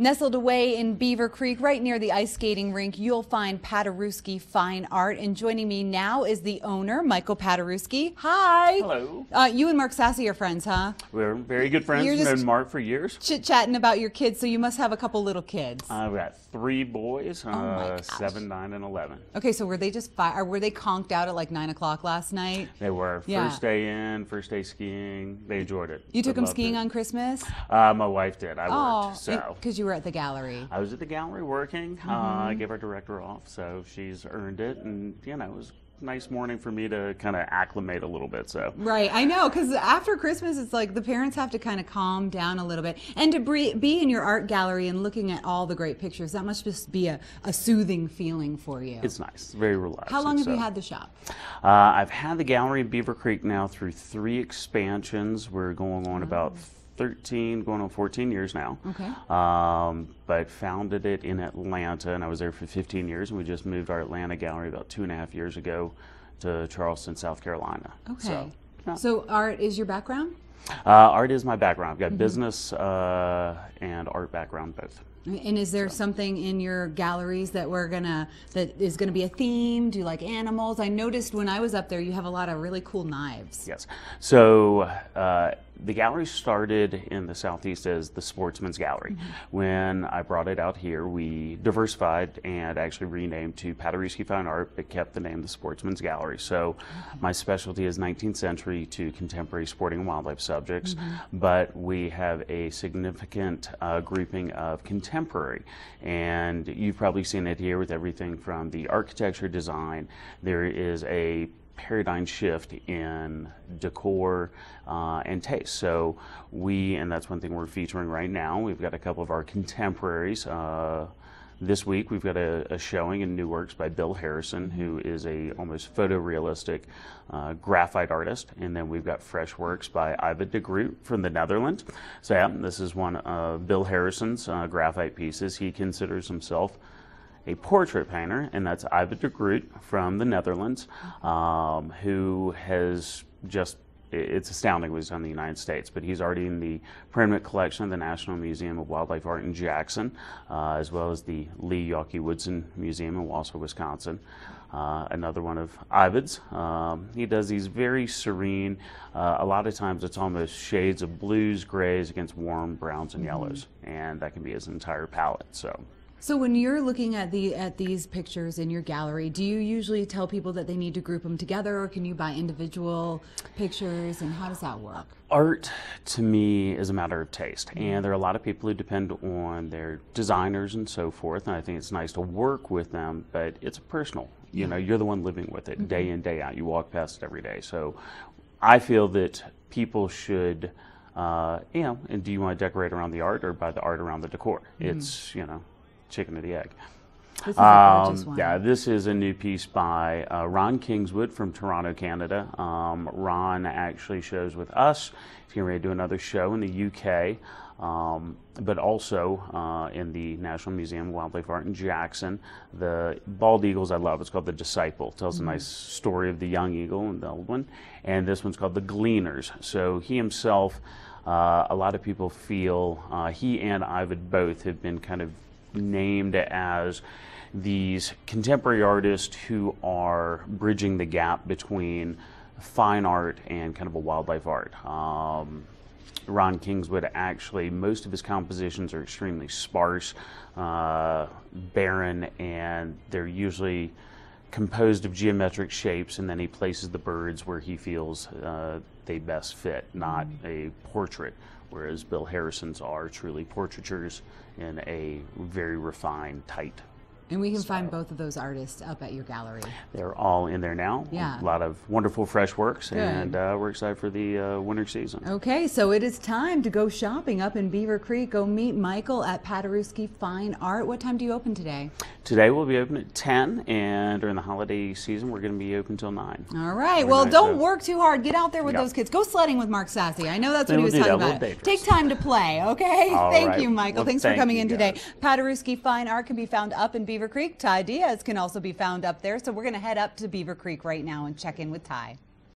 Nestled away in Beaver Creek, right near the ice skating rink, you'll find Paderewski Fine Art. And joining me now is the owner, Michael Paderewski. Hi. Hello. Uh, you and Mark Sassy are friends, huh? We're very good friends. We've known Mark for years. Chit chatting about your kids, so you must have a couple little kids. I've got three boys, Oh uh, seven, nine, and eleven. okay, so were they just fi- or were they conked out at like nine o'clock last night? They were Yeah. first day in, first day skiing. They enjoyed it. You took They them skiing it. on Christmas? Uh, my wife did. I Oh, worked. So because you were at the gallery. I was at the gallery working. Mm-hmm. Uh, I gave our director off, so she's earned it, and you know it was a nice morning for me to kind of acclimate a little bit. So Right, I know, because after Christmas, it's like the parents have to kind of calm down a little bit. And to be in your art gallery and looking at all the great pictures, that must just be a, a soothing feeling for you. it's nice. Very relaxing. How long have you had the shop? Uh, I've had the gallery in Beaver Creek now through three expansions. We're going on about 13, going on 14 years now. Okay. Um, but founded it in Atlanta, and I was there for 15 years. And we just moved our Atlanta gallery about two and a half years ago to Charleston, South Carolina. Okay. So, yeah. So art is your background? uh, art is my background. I've got Mm-hmm. business uh, and art background both. And is there something in your galleries that we're gonna that is gonna be a theme? Do you like animals? I noticed when I was up there, you have a lot of really cool knives. Yes. So uh, the gallery started in the southeast as the Sportsman's Gallery. Mm-hmm. When I brought it out here, we diversified and actually renamed to Paderewski Fine Art, but kept the name the Sportsman's Gallery. So mm-hmm. my specialty is 19th century to contemporary sporting and wildlife subjects, mm-hmm. but we have a significant uh, grouping of contemporary. And you've probably seen it here with everything from the architecture design. There is a paradigm shift in decor uh, and taste. So we, and that's one thing we're featuring right now. We've got a couple of our contemporaries. Uh, this week we've got a, a showing in New Works by Bill Harrison, who is a almost photorealistic uh, graphite artist, and then we've got fresh works by Ewoud de Groot from the Netherlands. So yeah, this is one of Bill Harrison's uh, graphite pieces. He considers himself a portrait painter, and that's Ewoud de Groot from the Netherlands, um, who has just it's astounding what he's done in the United States, but he's already in the permanent collection of the National Museum of Wildlife Art in Jackson, uh, as well as the Leigh Yawkey Woodson Museum in Wausau, Wisconsin. Uh, another one of Ewoud's. Um, he does these very serene, uh, a lot of times it's almost shades of blues, grays against warm browns and yellows, and that can be his entire palette. So. So when you're looking at the at these pictures in your gallery, do you usually tell people that they need to group them together, or can you buy individual pictures? And how does that work? art to me is a matter of taste and mm-hmm. there are a lot of people who depend on their designers and so forth and i think it's nice to work with them but it's personal. You know you're the one living with it day mm-hmm. in day out. You walk past it every day. So i feel that people should uh, you know and do you want to decorate around the art or buy the art around the decor? Mm-hmm. It's you know chicken or the egg This is a um, one. yeah, this is a new piece by uh, Ron Kingswood from Toronto, Canada. Um, Ron actually shows with us. He's getting ready to do another show in the UK, um, but also uh, in the National Museum of Wildlife Art in Jackson. The bald eagles I love. It's called The Disciple. tells a nice story of the young eagle and the old one. And this one's called The Gleaners. So he himself, uh, a lot of people feel uh, he and Ewoud both have been kind of named as these contemporary artists who are bridging the gap between fine art and kind of a wildlife art. Um, Ron Kingswood actually, most of his compositions are extremely sparse, uh, barren, and they're usually composed of geometric shapes, and then he places the birds where he feels uh, they best fit, not a portrait. Whereas Bill Harrison's are truly portraitures in a very refined, tight. And we can find both of those artists up at your gallery. They're all in there now. Yeah. A lot of wonderful fresh works, Good. and uh, we're excited for the uh, winter season. Okay, so it is time to go shopping up in Beaver Creek. Go meet Michael at Paderewski Fine Art. What time do you open today? Today we'll be open at 10, and during the holiday season, we're going to be open till 9. All right. Well, nice, don't uh, work too hard. Get out there with Yeah. those kids. Go sledding with Mark Sassy. I know that's what he was talking about. Take time to play, okay? All thank right. you, Michael. Well, Thanks for coming in today. guys. Paderewski Fine Art can be found up in Beaver Creek. Ty Diaz can also be found up there. So we're going to head up to Beaver Creek right now and check in with Ty.